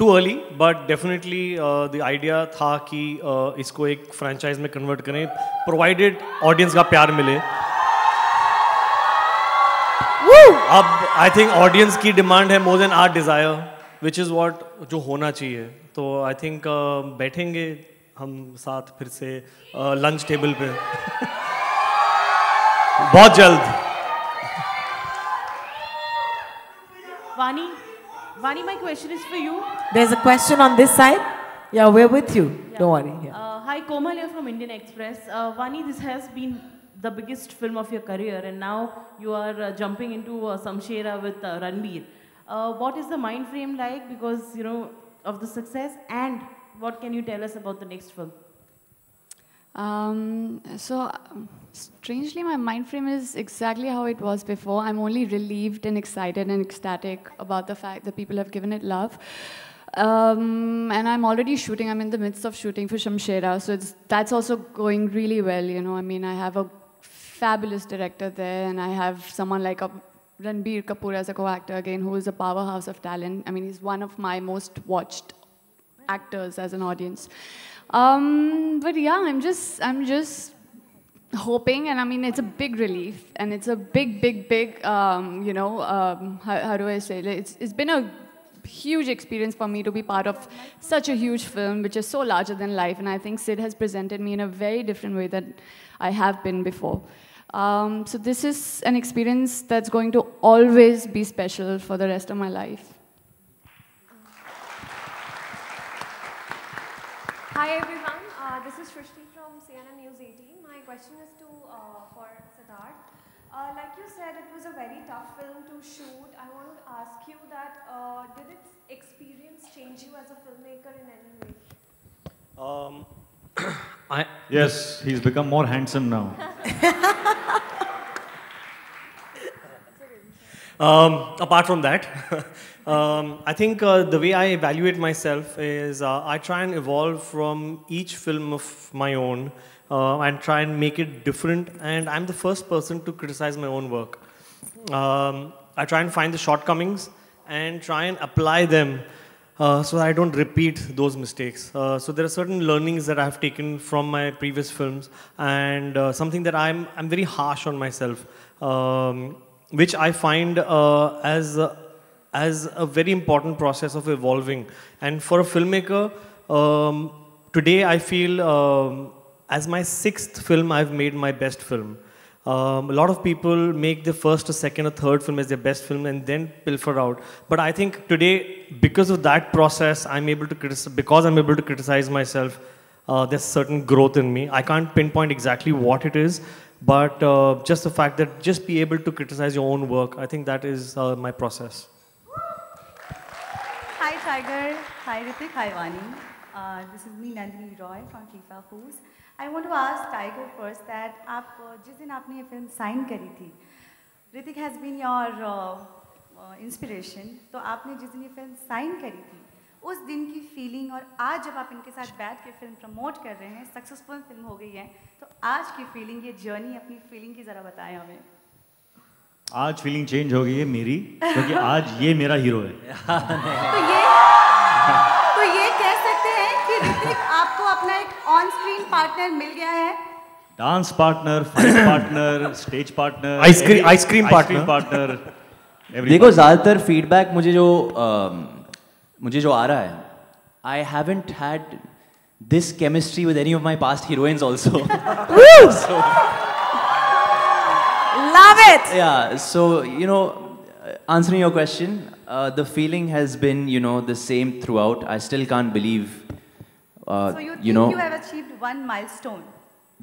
Too early but definitely the idea था कि uh, इसको एक फ्रेंचाइज में कन्वर्ट करें प्रोवाइडेड ऑडियंस का प्यार मिले अब आई थिंक ऑडियंस की डिमांड है more than our desire which is what जो होना चाहिए तो आई थिंक uh, बैठेंगे हम साथ फिर से लंच uh, टेबल पे बहुत जल्द Vani, Vani, my question is for you. There's a question on this side. Yeah, we're with you. Don't worry. Yeah. Uh, hi, Komal here from Indian Express. Uh, Vani, this has been the biggest film of your career, and now you are uh, jumping into uh, Shamshera with uh, Ranbir. Uh, what is the mind frame like because you know of the success, and what can you tell us about the next film? Um, so, um, strangely, my mind frame is exactly how it was before. I'm only relieved and excited and ecstatic about the fact that people have given it love. Um, and I'm already shooting. I'm in the midst of shooting for Shamshera, so that's also going really well. You know, I mean, I have a fabulous director there, and I have someone like a Ranbir Kapoor as a co-actor again, who is a powerhouse of talent. I mean, he's one of my most watched actors as an audience. Um, but yeah, I'm just, I'm just hoping, and I mean, it's a big relief, and it's a big, big, big, um, you know, um, how, how do I say it? It's, it's been a huge experience for me to be part of such a huge film, which is so larger than life, and I think Sid has presented me in a very different way that I have been before. Um, so this is an experience that's going to always be special for the rest of my life. Hi everyone, uh, this is Shrishti from CNN News 18. My question is to uh, for Siddharth. Uh, like you said, it was a very tough film to shoot. I want to ask you that uh, did its experience change you as a filmmaker in any way? Um, I, Yes, he's become more handsome now. Um, apart from that, um, I think uh, the way I evaluate myself is uh, I try and evolve from each film of my own uh, and try and make it different. And I'm the first person to criticize my own work. Um, I try and find the shortcomings and try and apply them uh, so I don't repeat those mistakes. Uh, so there are certain learnings that I have taken from my previous films, and uh, something that I'm I'm very harsh on myself, um, which I find uh, as a, as a very important process of evolving. And for a filmmaker, um, today I feel um, as my sixth film, I've made my best film. Um, a lot of people make the first or second or third film as their best film and then pilfer out. But I think today, because of that process, I'm able to criticize, because I'm able to criticize myself, uh, there's certain growth in me. I can't pinpoint exactly what it is, but uh, just the fact that just be able to criticize your own work, I think that is uh, my process. Hi, Tiger. Hi, Hrithik. Hi, Vani. Uh, this is me, Nandini Roy from FIFA Foods. I want to ask Tiger first that आप uh, just दिन आपने film sign sign करी has been your uh, uh, inspiration. Your inspiration तो आपने जिस दिन ये film. उस दिन की फीलिंग और आज जब आप इनके साथ बैठ के फ़िल्म प्रमोट कर रहे हैं सक्सेसफुल फ़िल्म हो गई है तो आज की फीलिंग ये जर्नी अपनी फीलिंग की ज़रा बताएँ हमें। आज फीलिंग चेंज हो गई है मेरी क्योंकि आज ये मेरा हीरो है। तो ये तो ये कह सकते हैं कि ऋतिक आपको अपना एक ऑन स्क्रीन पार्टनर मिल गया है। Dance partner fight partner stage partner Ice cream- ice partner देखो ज़्यादातर फीडबैक मुझे जो मुझे जो आ रहा है I haven't had this chemistry with any of my past heroines also Love it. yeah so you know uh, answering your question uh, the feeling has been you know the same throughout i still can't believe uh, So you think you know you have achieved one milestone?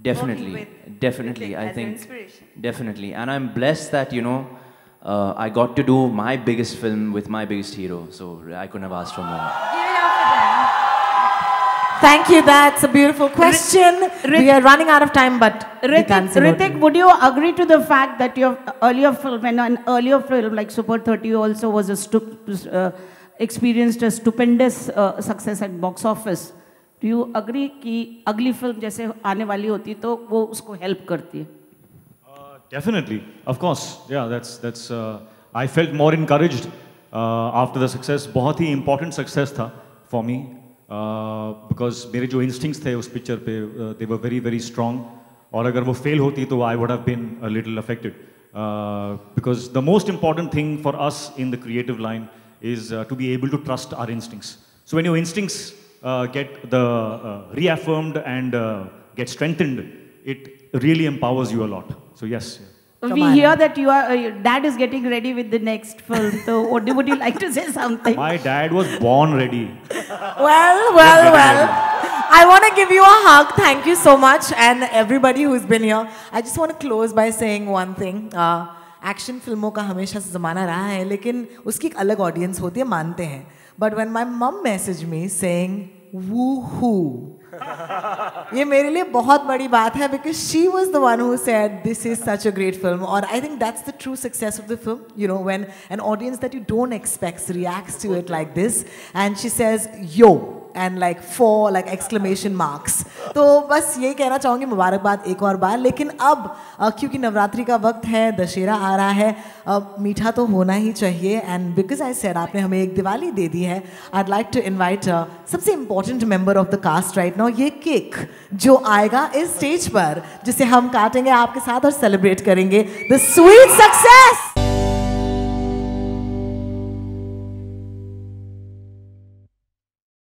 definitely working with definitely Hrithik i as your think inspiration. definitely and i'm blessed that you know uh, I got to do my biggest film with my biggest hero. So I couldn't have asked for more. Thank you. That's a beautiful question. We are running out of time, but Hrithik, Hrithik, would you agree to the fact that your earlier film, and an earlier film like Super 30 also was a uh, experienced a stupendous uh, success at box office? Do you agree that अगली फिल्म जैसे was a होती तो वो उसको help Definitely, of course. Yeah, that's that's. Uh, I felt more encouraged uh, after the success. बहुत ही important success था. for me uh, because मेरे जो instincts थे उस picture पे uh, they were very very strong और अगर वो fail होती तो I would have been a little affected uh, because the most important thing for us in the creative line is uh, to be able to trust our instincts. So when your instincts uh, get the uh, reaffirmed and uh, get strengthened, it really empowers you a lot. So yes. Come we on. hear that you are, uh, your dad is getting ready with the next film. So, would, would you like to say something? My dad was born ready. Well, well, well. I want to give you a hug. Thank you so much. And everybody who's been here. I just want to close by saying one thing. Uh, action फिल्मों का हमेशा से ज़माना रहा है लेकिन उसकी एक अलग ऑडियंस होती है मानते हैं बट वेन माई मम मैसेज मी सेइंग ये मेरे लिए बहुत बड़ी बात है because she was the one who said this is such a great film और I think that's the true success of the film you know when an audience that you don't expect reacts to it like this and she says yo and like four like exclamation marks तो बस यही कहना चाहूँगी, मुबारकबाद एक और बार। लेकिन अब क्योंकि नवरात्रि का वक्त है, दशहरा आ रहा है अब मीठा तो होना ही चाहिए। एंड बिकॉज़ आई सेड आपने हमें एक दिवाली दे दी है आई लाइक टू इन्वाइट सबसे important member of the cast right now ये केक जो आएगा इस स्टेज पर, जिसे हम काटेंगे, आपके साथ और सेलिब्रेट करेंगे। The sweet success